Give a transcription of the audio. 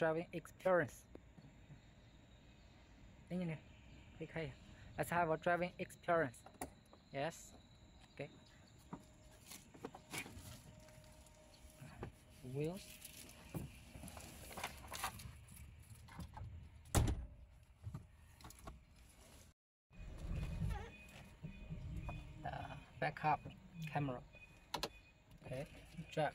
driving experience. นี่ไงคลิกให้ let's have a driving experience. Yes. Okay. Wheels. Uh, backup camera. Okay. Drive.